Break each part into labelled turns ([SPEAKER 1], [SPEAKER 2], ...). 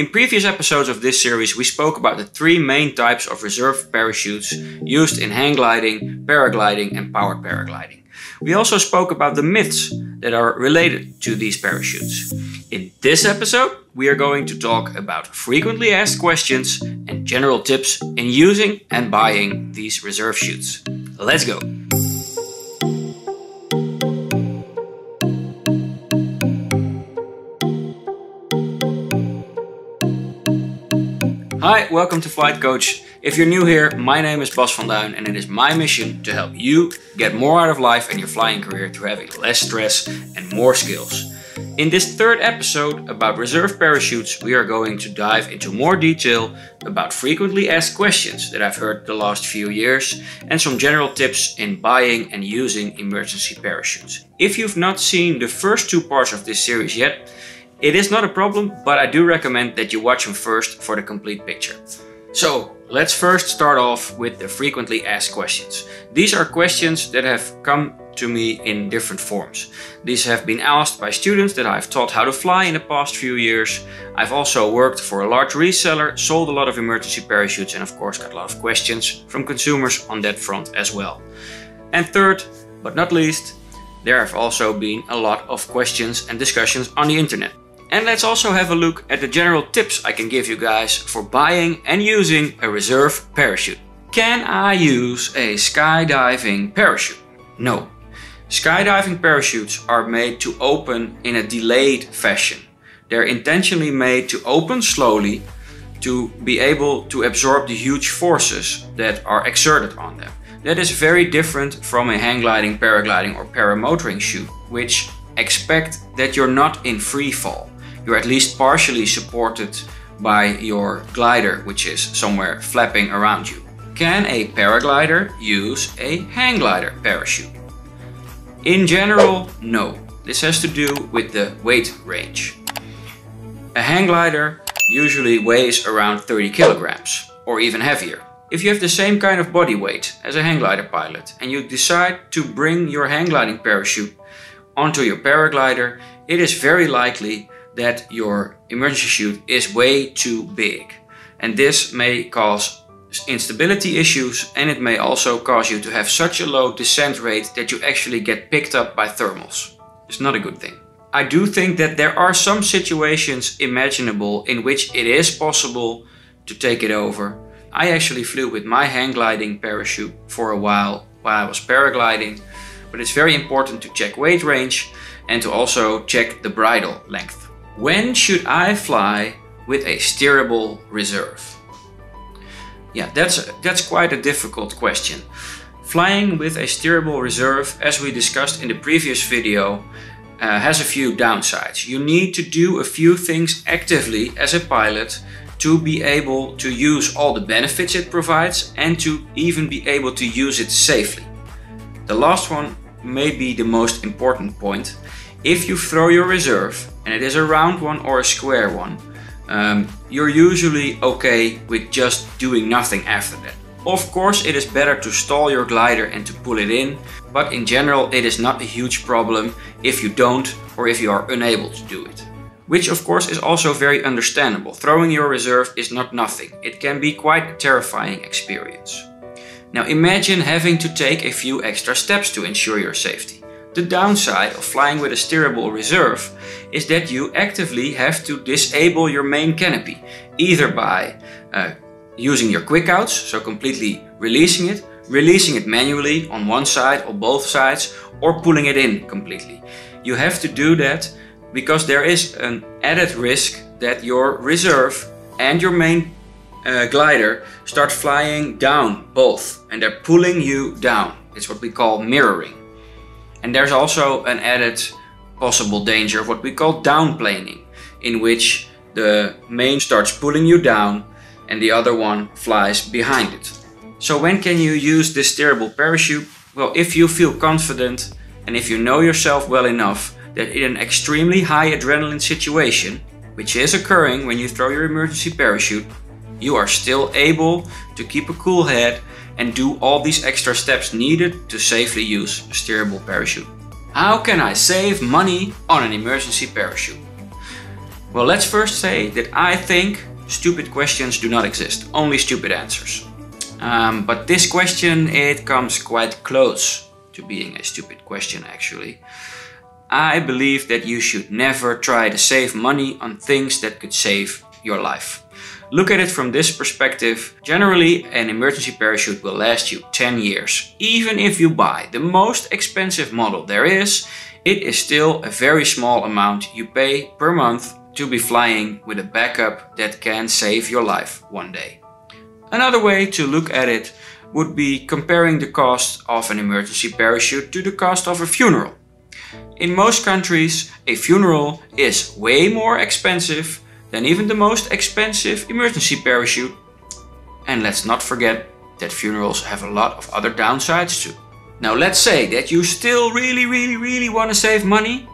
[SPEAKER 1] In previous episodes of this series, we spoke about the three main types of reserve parachutes used in hang gliding, paragliding, and powered paragliding. We also spoke about the myths that are related to these parachutes. In this episode, we are going to talk about frequently asked questions and general tips in using and buying these reserve chutes. Let's go! Hi, welcome to Flight Coach. If you're new here, my name is Bas van Duijn and it is my mission to help you get more out of life and your flying career through having less stress and more skills. In this third episode about reserve parachutes, we are going to dive into more detail about frequently asked questions that I've heard the last few years and some general tips in buying and using emergency parachutes. If you've not seen the first two parts of this series yet, it is not a problem, but I do recommend that you watch them first for the complete picture. So, let's first start off with the frequently asked questions. These are questions that have come to me in different forms. These have been asked by students that I've taught how to fly in the past few years. I've also worked for a large reseller, sold a lot of emergency parachutes and of course got a lot of questions from consumers on that front as well. And third, but not least, there have also been a lot of questions and discussions on the internet. And let's also have a look at the general tips I can give you guys for buying and using a reserve parachute. Can I use a skydiving parachute? No. Skydiving parachutes are made to open in a delayed fashion. They're intentionally made to open slowly to be able to absorb the huge forces that are exerted on them. That is very different from a hang gliding, paragliding or paramotoring chute, which expect that you're not in free fall you're at least partially supported by your glider, which is somewhere flapping around you. Can a paraglider use a hang glider parachute? In general, no. This has to do with the weight range. A hang glider usually weighs around 30 kilograms, or even heavier. If you have the same kind of body weight as a hang glider pilot and you decide to bring your hang gliding parachute onto your paraglider, it is very likely that your emergency chute is way too big. And this may cause instability issues and it may also cause you to have such a low descent rate that you actually get picked up by thermals. It's not a good thing. I do think that there are some situations imaginable in which it is possible to take it over. I actually flew with my hang gliding parachute for a while while I was paragliding, but it's very important to check weight range and to also check the bridle length. When should I fly with a steerable reserve? Yeah, that's, that's quite a difficult question. Flying with a steerable reserve, as we discussed in the previous video, uh, has a few downsides. You need to do a few things actively as a pilot to be able to use all the benefits it provides and to even be able to use it safely. The last one may be the most important point. If you throw your reserve and it is a round one or a square one, um, you're usually okay with just doing nothing after that. Of course it is better to stall your glider and to pull it in, but in general it is not a huge problem if you don't or if you are unable to do it. Which of course is also very understandable. Throwing your reserve is not nothing. It can be quite a terrifying experience. Now imagine having to take a few extra steps to ensure your safety. The downside of flying with a steerable reserve is that you actively have to disable your main canopy, either by uh, using your quick outs, so completely releasing it, releasing it manually on one side or both sides, or pulling it in completely. You have to do that because there is an added risk that your reserve and your main uh, glider start flying down both and they're pulling you down. It's what we call mirroring. And there's also an added possible danger of what we call downplaning, in which the main starts pulling you down and the other one flies behind it. So when can you use this steerable parachute? Well, if you feel confident and if you know yourself well enough that in an extremely high adrenaline situation, which is occurring when you throw your emergency parachute, you are still able to keep a cool head and do all these extra steps needed to safely use a steerable parachute. How can I save money on an emergency parachute? Well, let's first say that I think stupid questions do not exist, only stupid answers. Um, but this question, it comes quite close to being a stupid question actually. I believe that you should never try to save money on things that could save your life. Look at it from this perspective. Generally, an emergency parachute will last you 10 years. Even if you buy the most expensive model there is, it is still a very small amount you pay per month to be flying with a backup that can save your life one day. Another way to look at it would be comparing the cost of an emergency parachute to the cost of a funeral. In most countries, a funeral is way more expensive than even the most expensive emergency parachute. And let's not forget that funerals have a lot of other downsides too. Now let's say that you still really, really, really want to save money.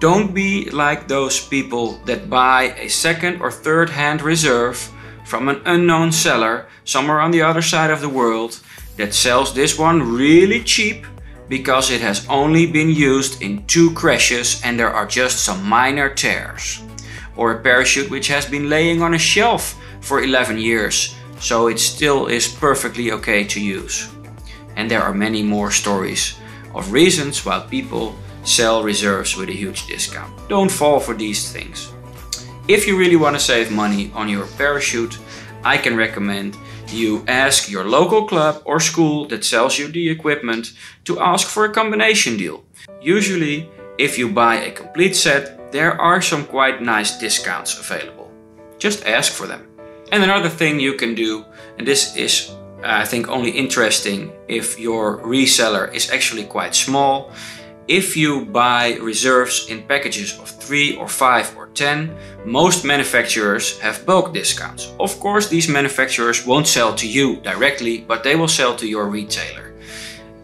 [SPEAKER 1] Don't be like those people that buy a second or third hand reserve from an unknown seller somewhere on the other side of the world that sells this one really cheap because it has only been used in two crashes and there are just some minor tears or a parachute which has been laying on a shelf for 11 years, so it still is perfectly okay to use. And there are many more stories of reasons why people sell reserves with a huge discount. Don't fall for these things. If you really want to save money on your parachute, I can recommend you ask your local club or school that sells you the equipment to ask for a combination deal. Usually, if you buy a complete set, there are some quite nice discounts available. Just ask for them. And another thing you can do, and this is I think only interesting if your reseller is actually quite small. If you buy reserves in packages of 3 or 5 or 10, most manufacturers have bulk discounts. Of course, these manufacturers won't sell to you directly, but they will sell to your retailer.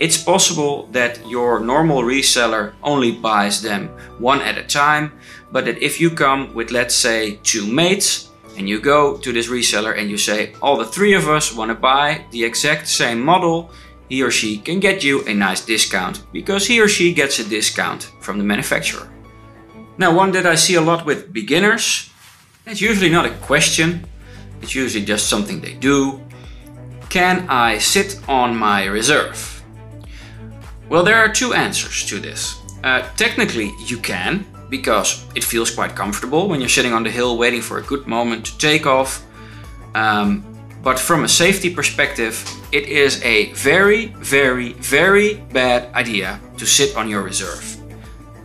[SPEAKER 1] It's possible that your normal reseller only buys them one at a time, but that if you come with let's say two mates and you go to this reseller and you say all the three of us want to buy the exact same model, he or she can get you a nice discount because he or she gets a discount from the manufacturer. Now one that I see a lot with beginners, it's usually not a question, it's usually just something they do. Can I sit on my reserve? Well, there are two answers to this. Uh, technically, you can, because it feels quite comfortable when you're sitting on the hill waiting for a good moment to take off. Um, but from a safety perspective, it is a very, very, very bad idea to sit on your reserve.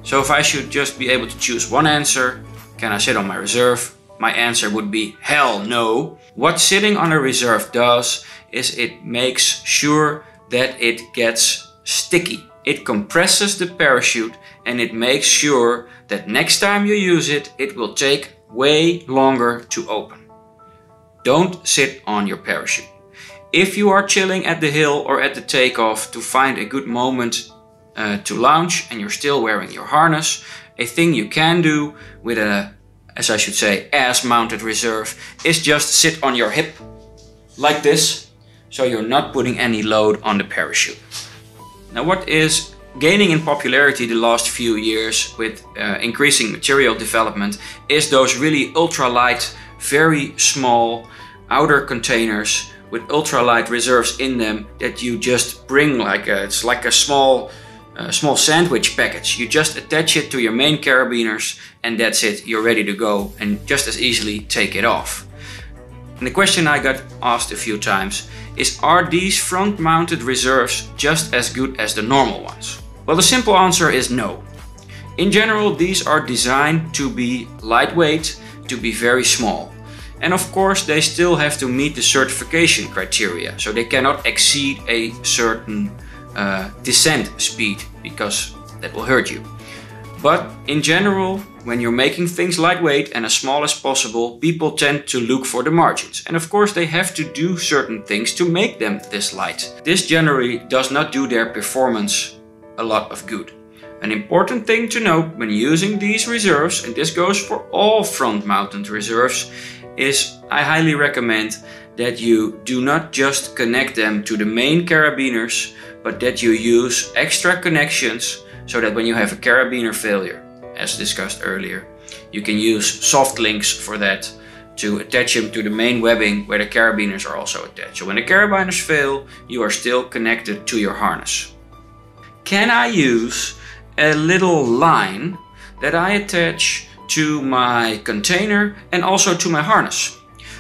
[SPEAKER 1] So if I should just be able to choose one answer, can I sit on my reserve? My answer would be hell no. What sitting on a reserve does is it makes sure that it gets sticky. It compresses the parachute and it makes sure that next time you use it, it will take way longer to open. Don't sit on your parachute. If you are chilling at the hill or at the takeoff to find a good moment uh, to launch and you're still wearing your harness, a thing you can do with a, as I should say, ass mounted reserve is just sit on your hip like this so you're not putting any load on the parachute. Now what is gaining in popularity the last few years with uh, increasing material development is those really ultralight, very small outer containers with ultralight reserves in them that you just bring like a, it's like a small uh, small sandwich package. You just attach it to your main carabiners and that's it, you're ready to go and just as easily take it off. And the question I got asked a few times is are these front mounted reserves just as good as the normal ones? Well the simple answer is no. In general these are designed to be lightweight, to be very small. And of course they still have to meet the certification criteria, so they cannot exceed a certain uh, descent speed because that will hurt you. But in general, when you're making things lightweight and as small as possible, people tend to look for the margins. And of course they have to do certain things to make them this light. This generally does not do their performance a lot of good. An important thing to note when using these reserves, and this goes for all front mounted reserves, is I highly recommend that you do not just connect them to the main carabiners, but that you use extra connections so that when you have a carabiner failure, as discussed earlier, You can use soft links for that to attach them to the main webbing where the carabiners are also attached. So when the carabiners fail, you are still connected to your harness. Can I use a little line that I attach to my container and also to my harness?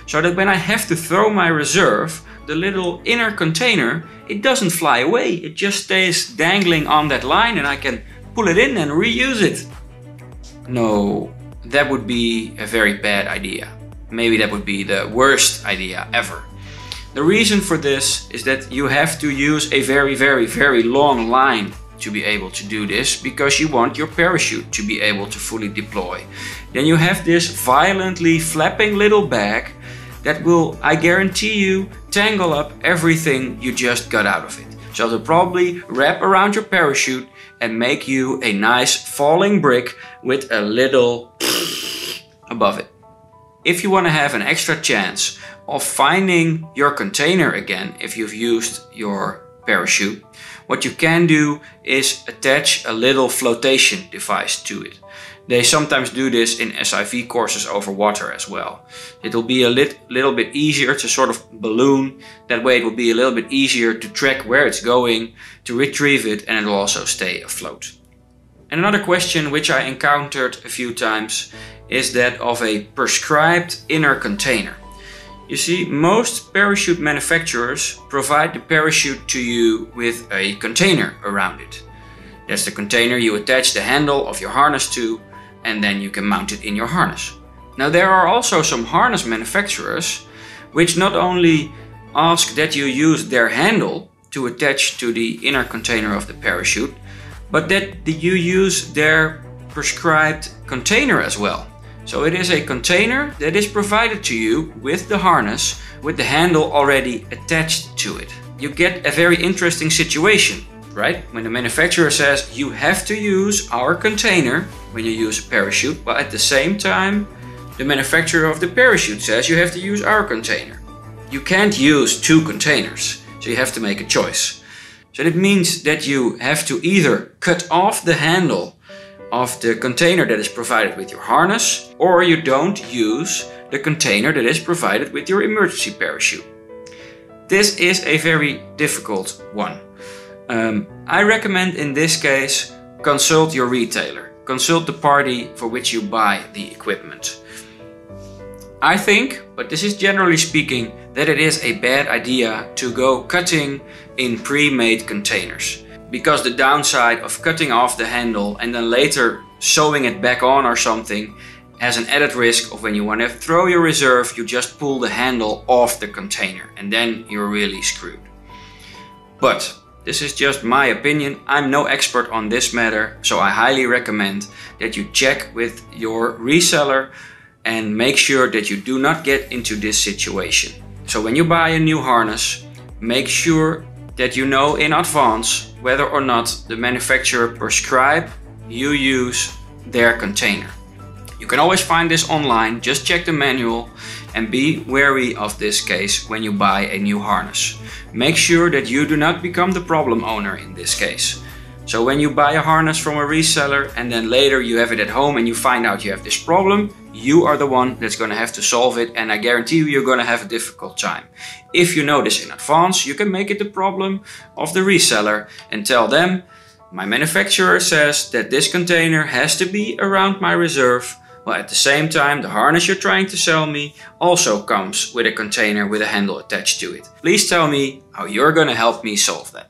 [SPEAKER 1] So that when I have to throw my reserve, the little inner container, it doesn't fly away. It just stays dangling on that line and I can pull it in and reuse it. No, that would be a very bad idea. Maybe that would be the worst idea ever. The reason for this is that you have to use a very, very, very long line to be able to do this because you want your parachute to be able to fully deploy. Then you have this violently flapping little bag that will, I guarantee you, tangle up everything you just got out of it. So it'll probably wrap around your parachute and make you a nice falling brick with a little above it. If you want to have an extra chance of finding your container again if you've used your parachute, what you can do is attach a little flotation device to it. They sometimes do this in SIV courses over water as well. It will be a lit, little bit easier to sort of balloon. That way it will be a little bit easier to track where it's going, to retrieve it, and it will also stay afloat. And another question which I encountered a few times is that of a prescribed inner container. You see, most parachute manufacturers provide the parachute to you with a container around it. That's the container you attach the handle of your harness to and then you can mount it in your harness. Now there are also some harness manufacturers which not only ask that you use their handle to attach to the inner container of the parachute, but that you use their prescribed container as well. So it is a container that is provided to you with the harness with the handle already attached to it. You get a very interesting situation, right? When the manufacturer says you have to use our container when you use a parachute, but at the same time, the manufacturer of the parachute says you have to use our container. You can't use two containers, so you have to make a choice. So that means that you have to either cut off the handle of the container that is provided with your harness, or you don't use the container that is provided with your emergency parachute. This is a very difficult one. Um, I recommend in this case consult your retailer, consult the party for which you buy the equipment. I think, but this is generally speaking, that it is a bad idea to go cutting in pre-made containers because the downside of cutting off the handle and then later sewing it back on or something has an added risk of when you want to throw your reserve, you just pull the handle off the container and then you're really screwed. But this is just my opinion. I'm no expert on this matter, so I highly recommend that you check with your reseller and make sure that you do not get into this situation. So when you buy a new harness, make sure that you know in advance whether or not the manufacturer prescribe you use their container. You can always find this online, just check the manual and be wary of this case when you buy a new harness. Make sure that you do not become the problem owner in this case. So when you buy a harness from a reseller and then later you have it at home and you find out you have this problem, you are the one that's going to have to solve it and I guarantee you you're going to have a difficult time. If you know this in advance, you can make it the problem of the reseller and tell them, my manufacturer says that this container has to be around my reserve, while at the same time the harness you're trying to sell me also comes with a container with a handle attached to it. Please tell me how you're to help me solve that.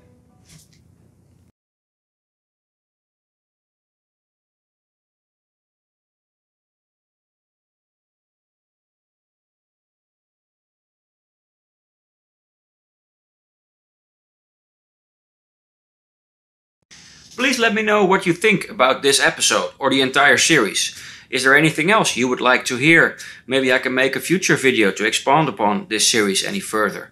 [SPEAKER 1] Please let me know what you think about this episode or the entire series. Is there anything else you would like to hear? Maybe I can make a future video to expand upon this series any further.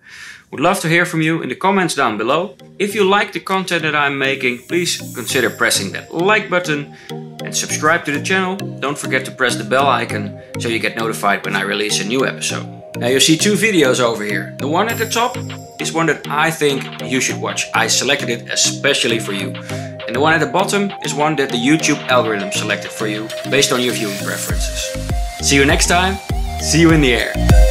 [SPEAKER 1] Would love to hear from you in the comments down below. If you like the content that I'm making, please consider pressing that like button and subscribe to the channel. Don't forget to press the bell icon so you get notified when I release a new episode. Now you see two videos over here. The one at the top is one that I think you should watch. I selected it especially for you. And the one at the bottom is one that the YouTube algorithm selected for you based on your viewing preferences. See you next time. See you in the air.